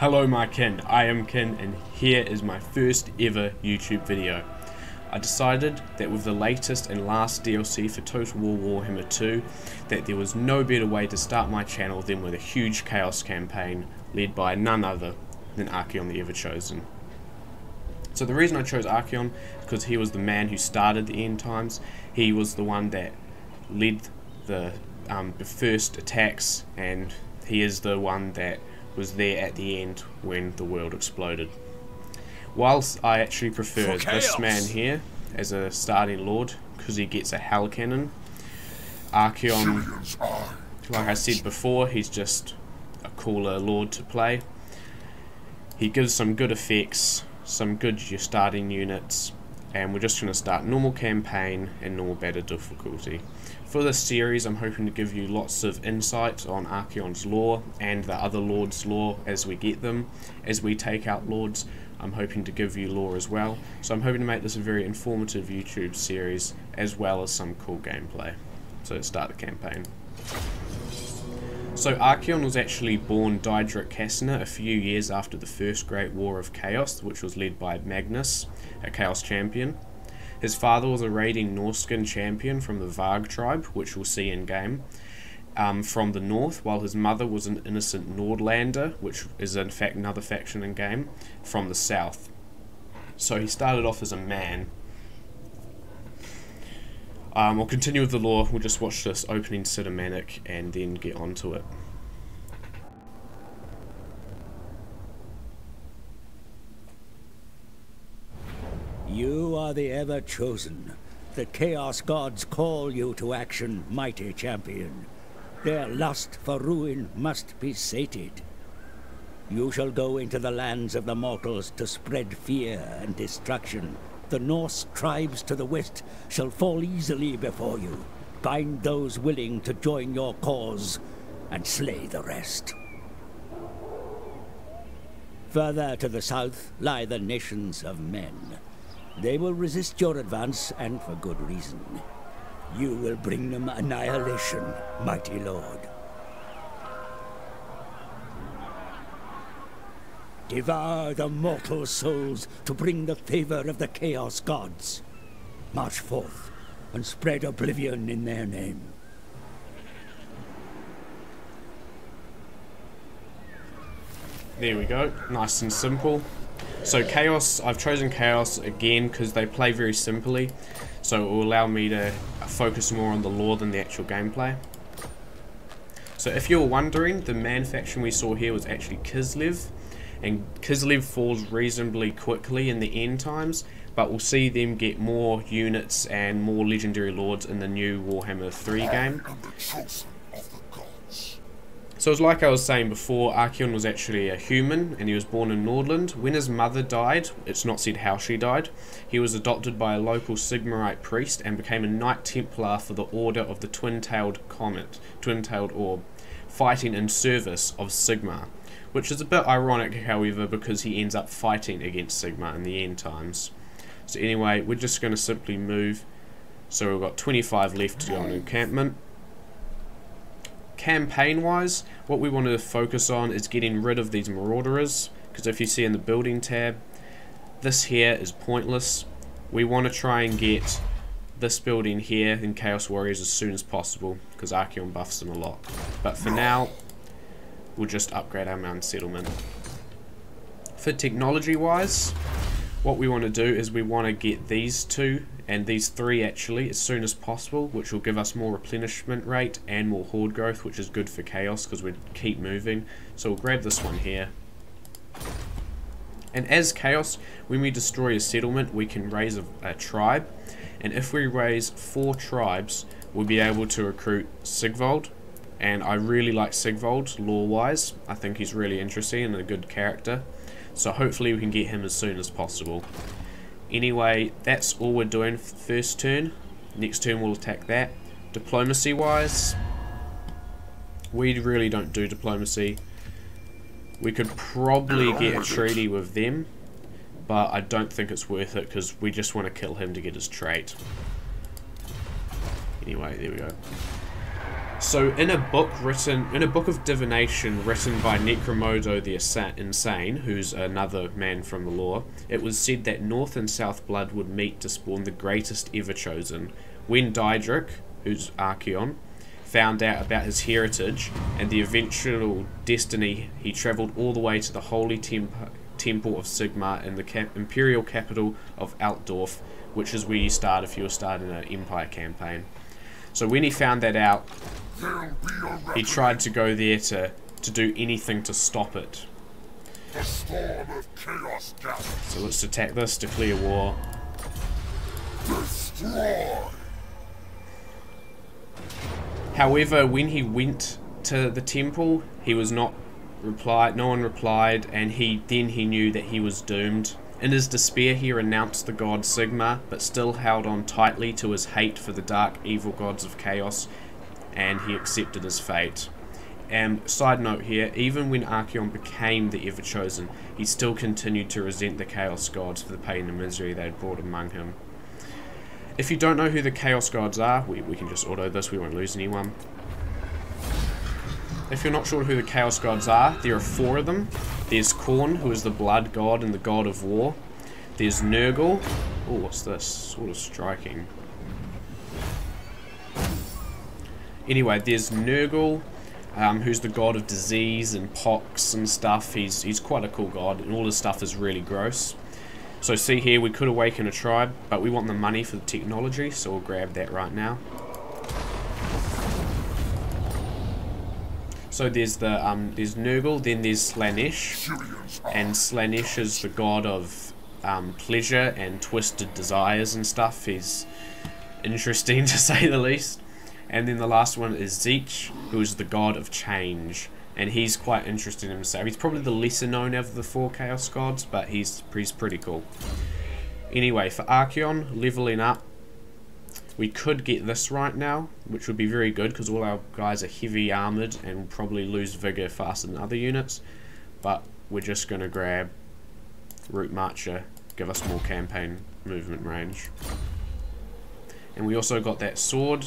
Hello my kin, I am Kin and here is my first ever YouTube video. I decided that with the latest and last DLC for Total War Warhammer 2 that there was no better way to start my channel than with a huge Chaos campaign led by none other than Archaon the Everchosen. So the reason I chose Archaon is because he was the man who started the end times, he was the one that led the, um, the first attacks and he is the one that was there at the end when the world exploded. Whilst I actually prefer this man here as a starting lord because he gets a hell cannon, Archaon, like I said before, he's just a cooler lord to play. He gives some good effects, some good starting units, and we're just going to start normal campaign and normal battle difficulty. For this series I'm hoping to give you lots of insight on Archaon's lore and the other lords lore as we get them. As we take out lords I'm hoping to give you lore as well. So I'm hoping to make this a very informative YouTube series as well as some cool gameplay. So let's start the campaign. So Archaon was actually born Diederick Kastner a few years after the first Great War of Chaos, which was led by Magnus, a Chaos champion. His father was a raiding Norscan champion from the Varg tribe, which we'll see in game, um, from the north, while his mother was an innocent Nordlander, which is in fact another faction in game, from the south. So he started off as a man. Um, we'll continue with the lore, we'll just watch this opening cinematic and then get onto it. You are the ever-chosen. The Chaos Gods call you to action, mighty champion. Their lust for ruin must be sated. You shall go into the lands of the mortals to spread fear and destruction. The Norse tribes to the west shall fall easily before you. Bind those willing to join your cause, and slay the rest. Further to the south lie the nations of men. They will resist your advance, and for good reason. You will bring them annihilation, mighty lord. Devour the mortal souls to bring the favor of the Chaos Gods. March forth and spread oblivion in their name. There we go, nice and simple. So Chaos, I've chosen Chaos again because they play very simply, so it will allow me to focus more on the lore than the actual gameplay. So if you're wondering, the man faction we saw here was actually Kislev, and Kislev falls reasonably quickly in the end times, but we'll see them get more units and more legendary lords in the new Warhammer 3 game. So it's like I was saying before, Archaon was actually a human and he was born in Nordland. When his mother died, it's not said how she died, he was adopted by a local Sigmarite priest and became a Knight Templar for the Order of the Twin-Tailed Comet, Twin-Tailed Orb, fighting in service of Sigmar. Which is a bit ironic, however, because he ends up fighting against Sigmar in the end times. So anyway, we're just going to simply move. So we've got 25 left to go on encampment campaign wise what we want to focus on is getting rid of these marauders because if you see in the building tab this here is pointless. We want to try and get this building here in Chaos Warriors as soon as possible because Archaon buffs them a lot. But for now we'll just upgrade our mountain settlement. For technology wise what we want to do is we want to get these two and these three actually as soon as possible which will give us more replenishment rate and more horde growth which is good for chaos because we keep moving. So we'll grab this one here. And as chaos when we destroy a settlement we can raise a, a tribe. And if we raise four tribes we'll be able to recruit Sigvald and I really like Sigvald lore wise I think he's really interesting and a good character so hopefully we can get him as soon as possible. Anyway, that's all we're doing first turn. Next turn we'll attack that. Diplomacy wise, we really don't do diplomacy. We could probably get a treaty with them, but I don't think it's worth it because we just want to kill him to get his trait. Anyway, there we go. So, in a book written, in a book of divination written by Necrodomo the Insane, who's another man from the lore, it was said that North and South Blood would meet to spawn the greatest ever chosen. When Daedric, who's Archaon, found out about his heritage and the eventual destiny, he travelled all the way to the Holy Temp Temple of Sigmar in the cap imperial capital of Altdorf, which is where you start if you're starting an Empire campaign. So when he found that out, he tried to go there to, to do anything to stop it. So let's attack this, declare war. Destroy. However, when he went to the temple, he was not replied. No one replied, and he then he knew that he was doomed. In his despair, he renounced the god Sigmar, but still held on tightly to his hate for the dark, evil gods of chaos, and he accepted his fate. And side note here, even when Archaon became the Ever Chosen, he still continued to resent the Chaos Gods for the pain and misery they had brought among him. If you don't know who the Chaos Gods are, we, we can just auto this, we won't lose anyone. If you're not sure who the Chaos Gods are, there are four of them. There's Khorne, who is the blood god and the god of war. There's Nurgle. Oh, what's this? Sort of striking. Anyway, there's Nurgle, um, who's the god of disease and pox and stuff. He's, he's quite a cool god, and all his stuff is really gross. So see here, we could awaken a tribe, but we want the money for the technology, so we'll grab that right now. So there's the um, there's Nurgle, then there's Slaanesh, and Slaanesh is the god of um, pleasure and twisted desires and stuff. He's interesting to say the least. And then the last one is Tzeentch, who is the god of change, and he's quite interesting himself. He's probably the lesser known of the four Chaos gods, but he's he's pretty cool. Anyway, for Archaon, leveling up, we could get this right now, which would be very good because all our guys are heavy armoured and probably lose vigor faster than other units. But we're just going to grab Route Marcher, give us more campaign movement range. And we also got that sword,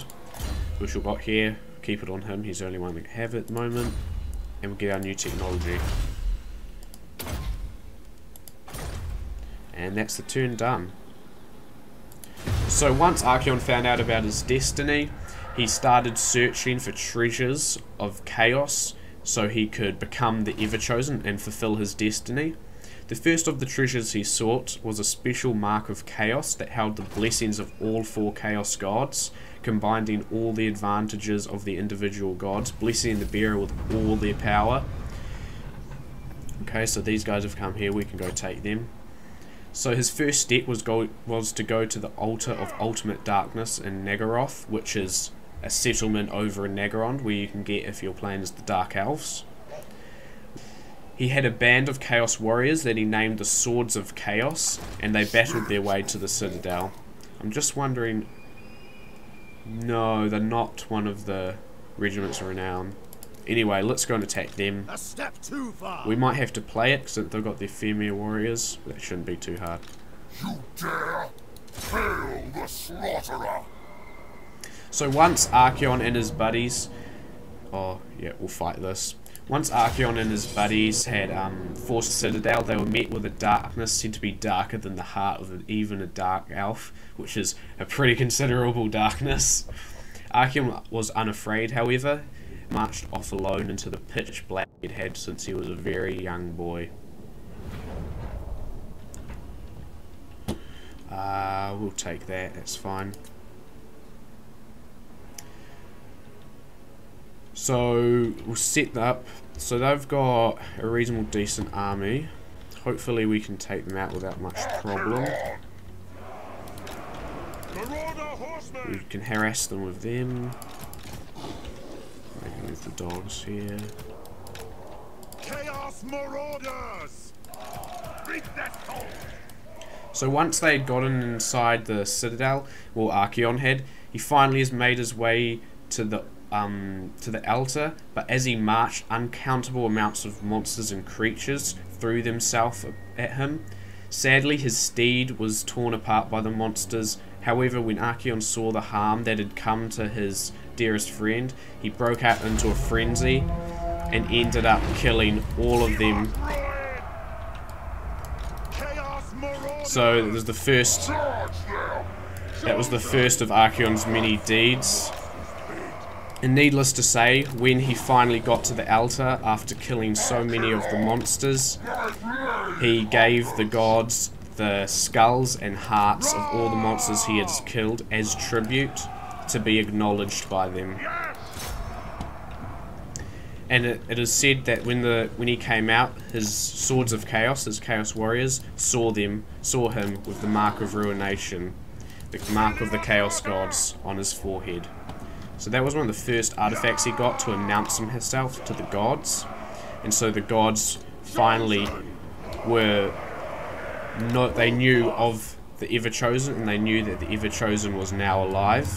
we got here. Keep it on him, he's the only one we have at the moment. And we'll get our new technology. And that's the turn done. So once Archaon found out about his destiny, he started searching for treasures of chaos so he could become the Ever Chosen and fulfill his destiny. The first of the treasures he sought was a special mark of chaos that held the blessings of all four chaos gods, combining all the advantages of the individual gods, blessing the bearer with all their power. Okay, so these guys have come here, we can go take them. So his first step was go was to go to the altar of ultimate darkness in Naggaroth, which is a settlement over in Naggarond where you can get if you're playing as the Dark Elves. He had a band of Chaos Warriors that he named the Swords of Chaos, and they battled their way to the Citadel. I'm just wondering... No, they're not one of the Regiments of Renown. Anyway, let's go and attack them. A step too far. We might have to play it because they've got their Fimir warriors. That shouldn't be too hard. You dare fail the slaughterer. So once Archaon and his buddies, oh yeah, we'll fight this. Once Archaon and his buddies had um, forced Citadel, they were met with a darkness said to be darker than the heart of even a dark elf, which is a pretty considerable darkness. Archaon was unafraid, however marched off alone into the pitch black he'd had since he was a very young boy. Uh, we'll take that, that's fine. So, we'll set up. So they've got a reasonable decent army. Hopefully we can take them out without much problem. We can harass them with them the dogs here. Chaos Marauders! So once they had gotten inside the citadel, well Archaon had, he finally has made his way to the um, to the altar, but as he marched, uncountable amounts of monsters and creatures threw themselves at him. Sadly, his steed was torn apart by the monsters. However, when Archaon saw the harm that had come to his dearest friend. He broke out into a frenzy and ended up killing all of them. So there's the first. That was the first of Archaon's many deeds. And needless to say, when he finally got to the altar after killing so many of the monsters, he gave the gods the skulls and hearts of all the monsters he had killed as tribute to be acknowledged by them. And it, it is said that when the when he came out, his swords of chaos, his chaos warriors, saw them, saw him with the mark of ruination, the mark of the chaos gods on his forehead. So that was one of the first artifacts he got to announce himself to the gods. And so the gods finally were not they knew of the Ever Chosen and they knew that the Ever Chosen was now alive.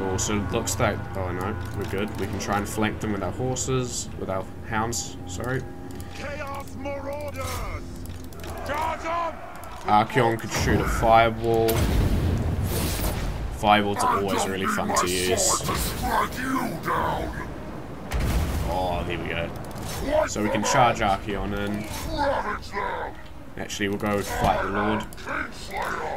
Oh, so it looks like oh no, we're good. We can try and flank them with our horses, with our hounds, sorry. Chaos Marauders! Charge on! Archaon could shoot a fireball. Fireballs are always really fun to use. Oh, there we go. So we can charge Archaon in. Actually, we'll go fight the Lord.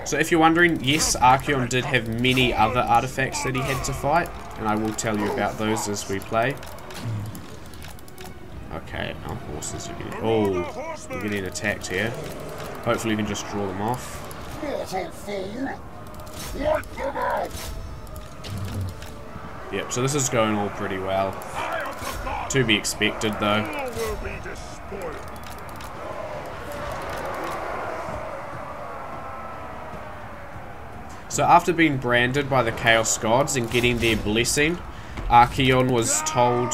So if you're wondering, yes, Archaon did have many other artifacts that he had to fight, and I will tell you about those as we play. Okay, our horses are getting... Oh, we're getting attacked here. Hopefully we can just draw them off. Yep, so this is going all pretty well. To be expected, though. So after being branded by the Chaos Gods and getting their blessing, Archaon was told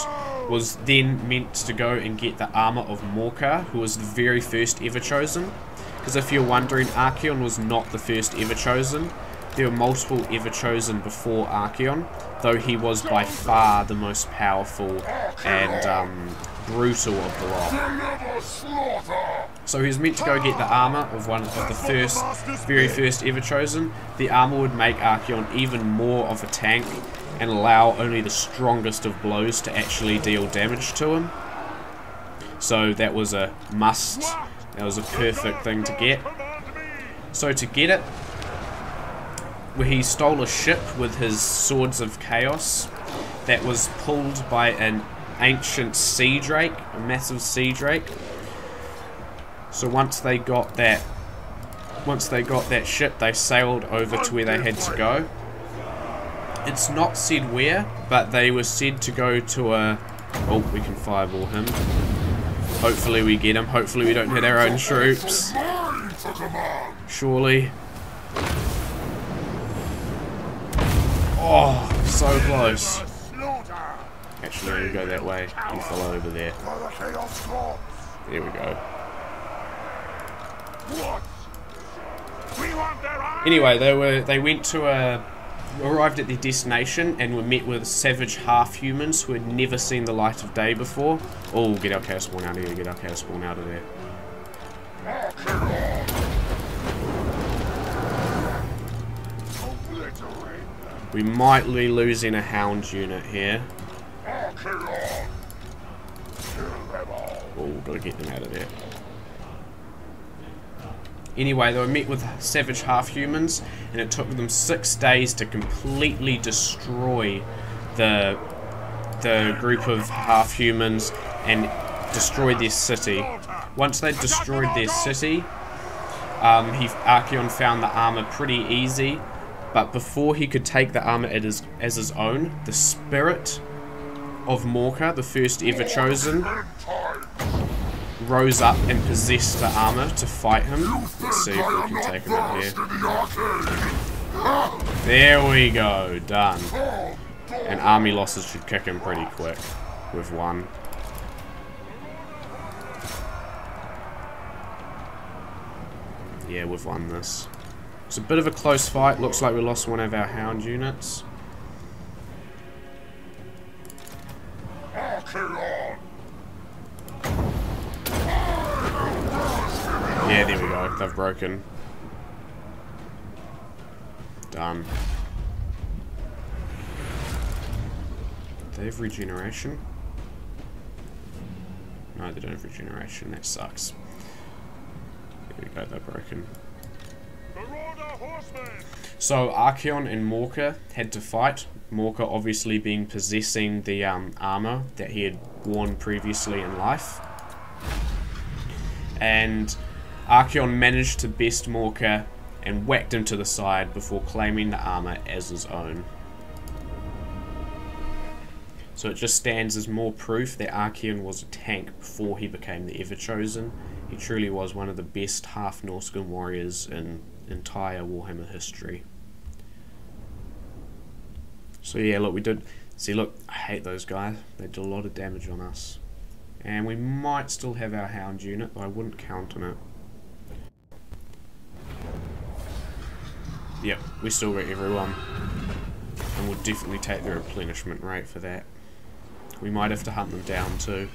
was then meant to go and get the armor of Morkar, who was the very first ever chosen. Because if you're wondering, Archaon was not the first ever chosen. There were multiple ever chosen before Archaon, though he was by far the most powerful and um, brutal of the lot. So he was meant to go get the armor of one of the first, very first ever chosen. The armor would make Archaon even more of a tank and allow only the strongest of blows to actually deal damage to him. So that was a must. That was a perfect thing to get. So to get it, where he stole a ship with his Swords of Chaos that was pulled by an ancient sea drake, a massive sea drake. So once they got that once they got that ship, they sailed over to where they had to go. It's not said where, but they were said to go to a... Oh, we can fireball him. Hopefully we get him. Hopefully we don't hit our own troops. Surely. Oh, so close. Actually, we go that way. You follow over there. There we go. Anyway, they were they went to a arrived at their destination and were met with savage half-humans who had never seen the light of day before. Oh, get our chaos spawn out of here, get our chaos spawn out of there. We might be losing a hound unit here. Oh, gotta get them out of there. Anyway, they were met with savage half-humans, and it took them six days to completely destroy the the group of half-humans and destroy their city. Once they destroyed their city, um, he, Archaon found the armor pretty easy but before he could take the armor as, as his own, the spirit of Morkar, the first ever chosen, rose up and possessed the armor to fight him. Let's see if we can take him out here. There we go, done. And army losses should kick him pretty quick with one. Yeah, we've won this. It's a bit of a close fight. Looks like we lost one of our hound units. Yeah, there we go. They've broken. Done. they have regeneration? No, they don't have regeneration. That sucks. There we go, they're broken. So Archaon and Morkar had to fight. Morkar obviously being possessing the um, armor that he had worn previously in life. And Archaon managed to best Morkar and whacked him to the side before claiming the armor as his own. So it just stands as more proof that Archaon was a tank before he became the Everchosen. He truly was one of the best half Norscan warriors in entire Warhammer history. So yeah, look, we did... See, look, I hate those guys. They did a lot of damage on us. And we might still have our Hound unit, but I wouldn't count on it. Yep, we still got everyone. And we'll definitely take the replenishment rate for that. We might have to hunt them down too.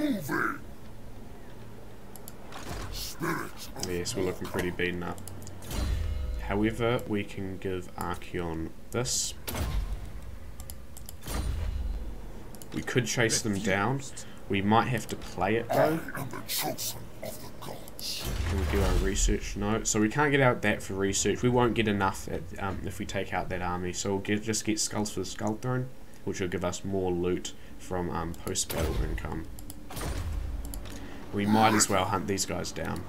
Moving. Yes, we're looking pretty beaten up. However, we can give Archaon this. We could chase them down. We might have to play it though. Can we do our research? No. So we can't get out that for research. We won't get enough at, um, if we take out that army. So we'll get, just get skulls for the skull throne, which will give us more loot from um, post-battle income. We might as well hunt these guys down.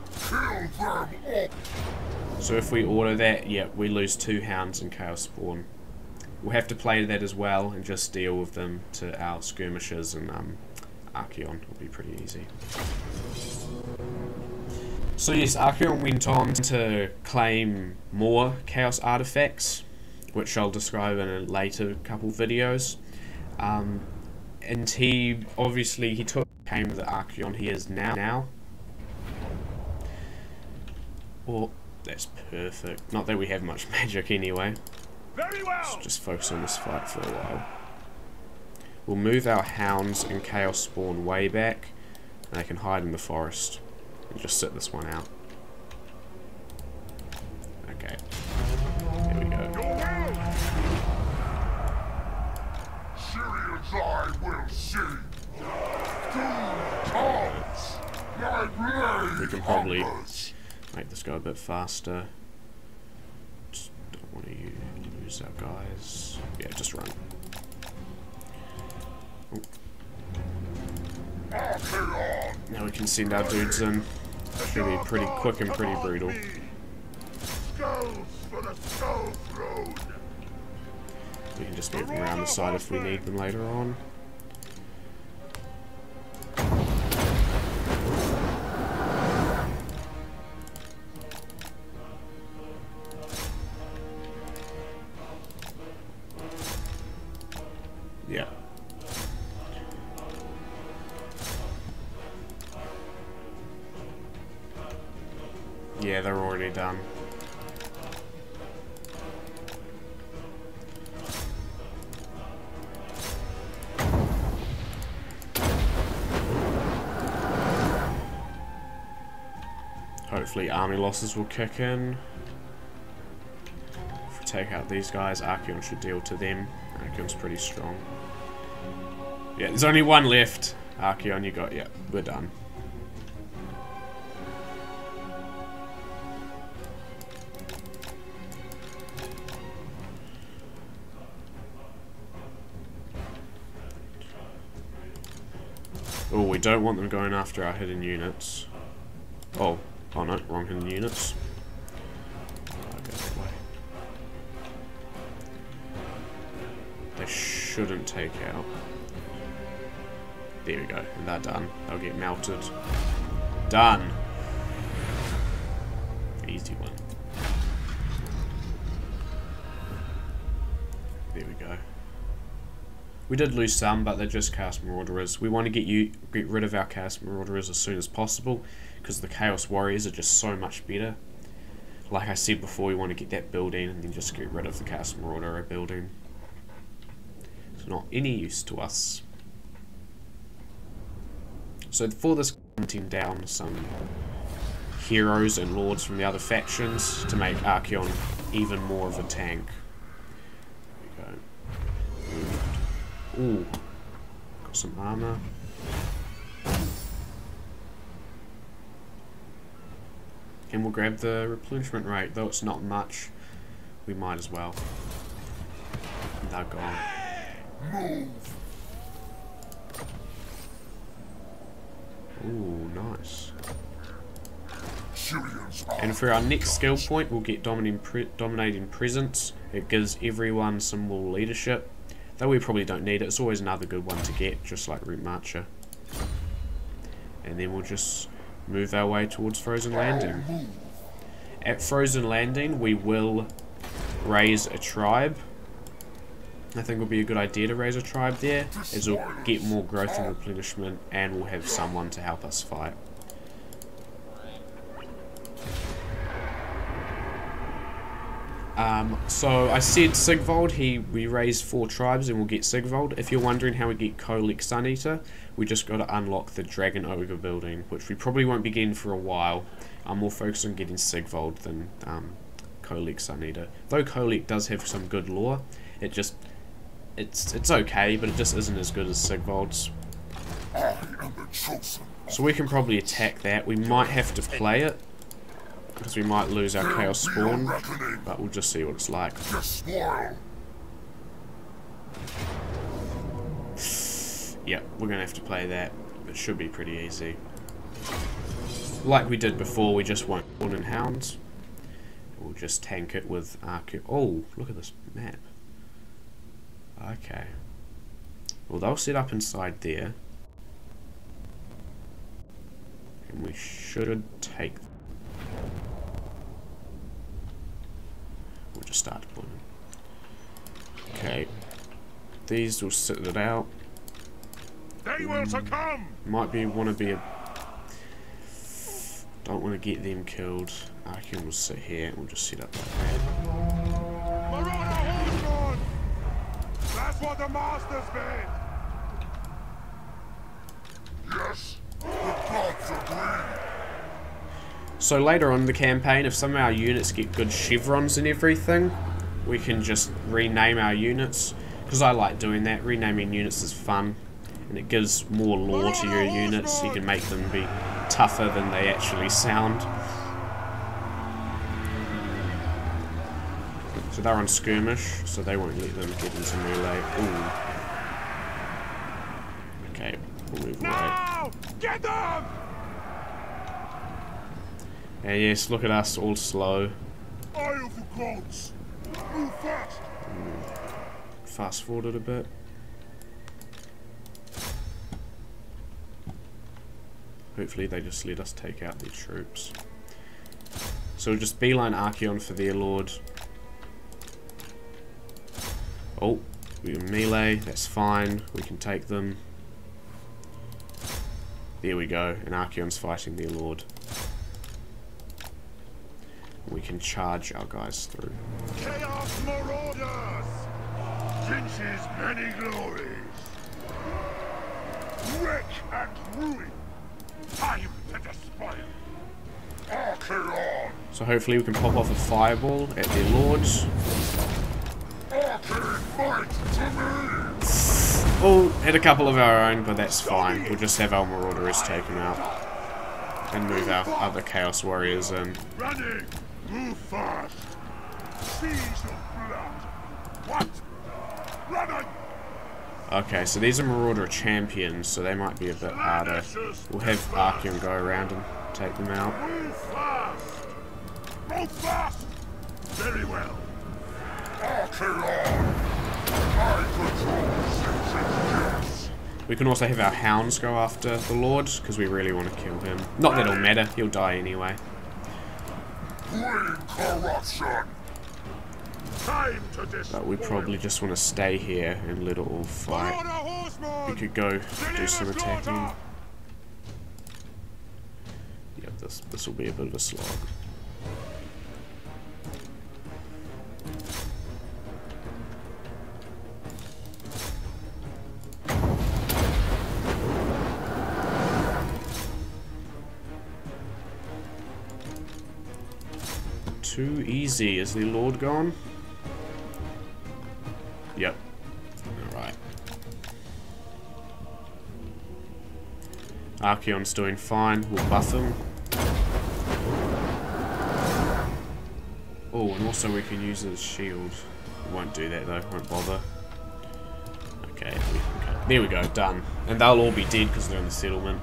So if we order that, yeah, we lose two hounds and chaos spawn. We'll have to play that as well and just deal with them to our skirmishers and um, Archaon. It'll be pretty easy. So yes, Archaon went on to claim more Chaos artifacts, which I'll describe in a later couple videos. Um, and he obviously he took came the Archaon he is now. Now, well, that's perfect. Not that we have much magic anyway. Very well. Let's just focus on this fight for a while. We'll move our hounds and chaos spawn way back, and they can hide in the forest and just sit this one out. Okay. Here we go. I will see. We can probably make this go a bit faster. Just don't want to use our guys. Yeah, just run. Now we can send our dudes in. Should be pretty quick and pretty brutal. We can just move them around the side if we need them later on. Losses will kick in. If we take out these guys, Archaon should deal to them. Archaon's pretty strong. Yeah, there's only one left. Archaon, you got, yeah, we're done. Oh, we don't want them going after our hidden units. Oh, oh no, wrong hidden units. They shouldn't take out. There we go, and they're done. They'll get melted. Done. Easy one. There we go. We did lose some, but they're just Chaos Marauders. We want to get you get rid of our Chaos Marauders as soon as possible, because the Chaos Warriors are just so much better. Like I said before, we want to get that building and then just get rid of the Chaos Marauder building. It's not any use to us. So for this hunting down some heroes and lords from the other factions to make Archaon even more of a tank. There we go. Ooh. Got some armor. And we'll grab the replenishment rate, though it's not much. We might as well. They're gone. Ooh, nice. And for our next skill point, we'll get dominating, pre dominating presence. It gives everyone some more leadership. Though we probably don't need it, it's always another good one to get, just like Route Marcher. And then we'll just move our way towards Frozen Landing. At Frozen Landing, we will raise a tribe. I think it would be a good idea to raise a tribe there, as we'll get more growth and replenishment, and we'll have someone to help us fight. Um, so I said Sigvald, he we raised four tribes and we'll get Sigvald. If you're wondering how we get Kholek Sun Eater, we just got to unlock the Dragon Ogre building, which we probably won't be getting for a while. I'm more focused on getting Sigvald than um, Sun Eater. Though Kholek does have some good lore, it just it's it's okay, but it just isn't as good as Sigvald's. So we can probably attack that. We might have to play it because we might lose our Chaos Spawn, but we'll just see what it's like. Yep, we're going to have to play that. It should be pretty easy. Like we did before, we just won't spawn in Hounds. We'll just tank it with Arcu... Oh, look at this map. Okay. Well, they'll set up inside there. And we should take We'll just start deployment. Okay. These will sit it out. They will succumb! Might be want to be a don't want to get them killed. Archaon will sit here and we'll just set up like that. That's what the masters bid! Yes, the gods agree! So later on in the campaign, if some of our units get good chevrons and everything, we can just rename our units. Because I like doing that. Renaming units is fun. And it gives more lore to your units. You can make them be tougher than they actually sound. So they're on skirmish, so they won't let them get into melee. Ooh. Okay, we'll move away. Get them! Yeah, yes, look at us, all slow. Eye of the gods! Move fast! Fast forward a bit. Hopefully they just let us take out their troops. So we'll just beeline Archaon for their lord. Oh, we're melee, that's fine. We can take them. There we go, and Archaon's fighting their lord we can charge our guys through. Chaos Marauders! Lynch's many glories! Wreck and ruin! Time to despoil! Archaon! So hopefully we can pop off a fireball at their lords. Arcane fight to me! Oh, hit a couple of our own, but that's fine. We'll just have our Marauders take them out. And move our other Chaos Warriors in. Move fast! Seas of blood! What? Running! Okay, so these are Marauder champions, so they might be a bit harder. We'll have Archaon go around and take them out. Move fast! Move fast! Very well. Archaon! I control senses, We can also have our hounds go after the Lord, because we really want to kill him. Not that it'll matter, he'll die anyway. Green corruption! Time to But we probably just want to stay here and let it all fight. We could go do some attacking. Yeah, this this will be a bit of a slog. Easy. Is the Lord gone? Yep. Alright. Archaon's doing fine. We'll buff him. Oh, and also we can use his shield. Won't do that though, won't bother. Okay, okay. There we go, done. And they'll all be dead because they're in the settlement.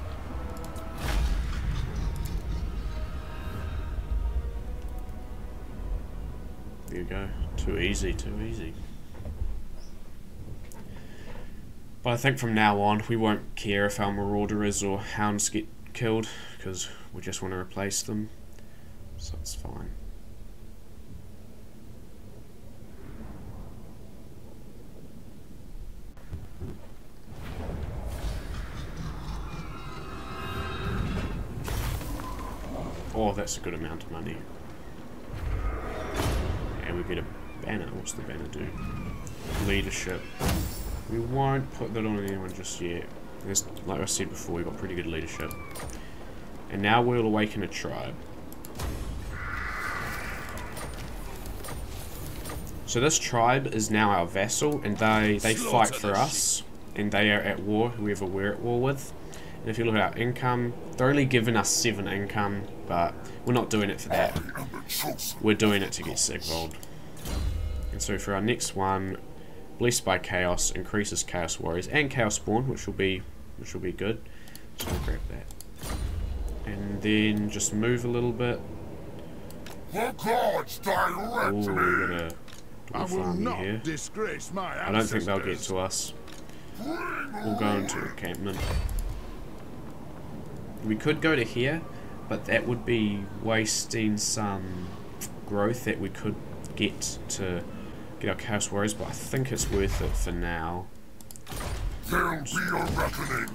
There you go. Too easy, too easy. But I think from now on, we won't care if our Marauders or Hounds get killed, because we just want to replace them. So it's fine. Oh, that's a good amount of money. We get a banner. What's the banner do? Leadership. We won't put that on anyone just yet. As, like I said before, we've got pretty good leadership. And now we'll awaken a tribe. So this tribe is now our vassal, and they, they fight for us, and they are at war, whoever we're at war with. And if you look at our income, they're only giving us 7 income, but we're not doing it for that. We're doing it to get Sigvald. And so for our next one, Blessed by Chaos increases Chaos Warriors and Chaos Spawn, which will be which will be good. So I'll grab that. And then just move a little bit. The gods direct Oh, we're gonna I will farm not here. disgrace my I don't think they'll get ancestors. to us. We'll go into encampment. We could go to here, but that would be wasting some growth that we could get to get our Chaos Warriors, but I think it's worth it for now. There'll be a reckoning.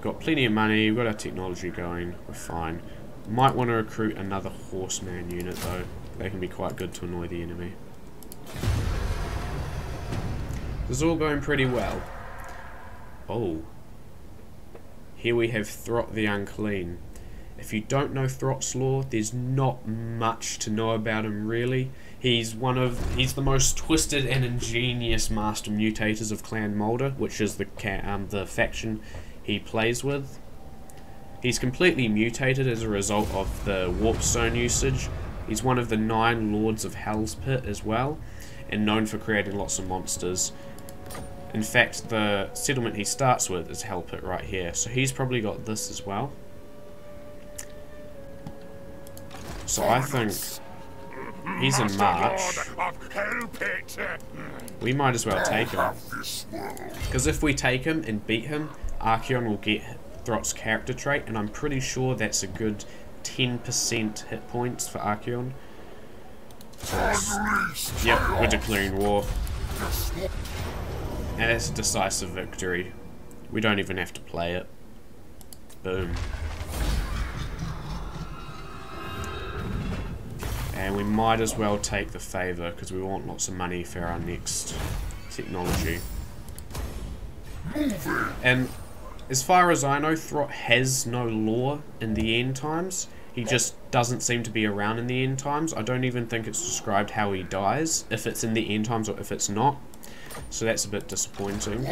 Got plenty of money, we've got our technology going, we're fine. Might want to recruit another horseman unit though. They can be quite good to annoy the enemy. This is all going pretty well. Oh. Here we have Throt the Unclean. If you don't know Throt's lore, there's not much to know about him really. He's one of he's the most twisted and ingenious master mutators of Clan Moulder, which is the um, the faction he plays with. He's completely mutated as a result of the warpstone usage. He's one of the nine lords of Hell's Pit as well, and known for creating lots of monsters. In fact, the settlement he starts with is Hell Pit right here, so he's probably got this as well. So I think he's in March. Lord of Hellpit. We might as well take him. Have this world. Because if we take him and beat him, Archaon will get Throt's character trait, and I'm pretty sure that's a good 10% hit points for Archaon. Yep, we're declaring war. And that's a decisive victory. We don't even have to play it. Boom. And we might as well take the favour because we want lots of money for our next technology. And as far as I know, Throt has no lore in the end times. He just doesn't seem to be around in the end times. I don't even think it's described how he dies, if it's in the end times or if it's not. So that's a bit disappointing.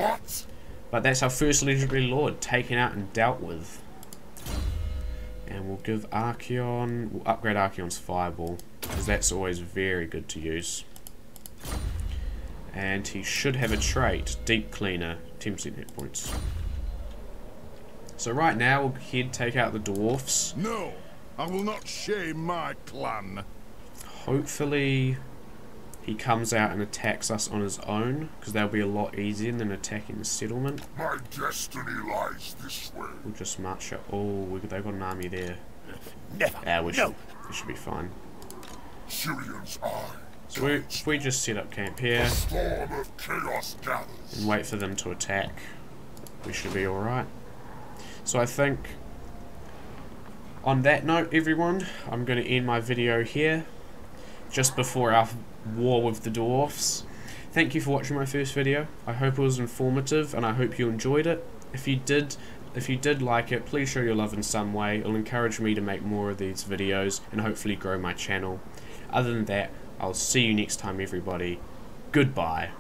But that's our first legendary lord taken out and dealt with. And we'll give Archaon, we'll upgrade Archaon's Fireball, because that's always very good to use. And he should have a trait, Deep Cleaner, 10% hit points. So right now we'll head take out the dwarfs. No, I will not shame my clan. Hopefully he comes out and attacks us on his own, because that'll be a lot easier than attacking the settlement. My destiny lies this way. We'll just march up. Oh, they've got an army there. Never. Yeah, we no. should, we should be fine. Syrian's eye. So we, we just set up camp here. And wait for them to attack. We should be alright. So I think on that note everyone, I'm going to end my video here. Just before our war with the dwarfs. Thank you for watching my first video. I hope it was informative and I hope you enjoyed it. If you did, if you did like it, please show your love in some way. It'll encourage me to make more of these videos and hopefully grow my channel. Other than that, I'll see you next time, everybody. Goodbye.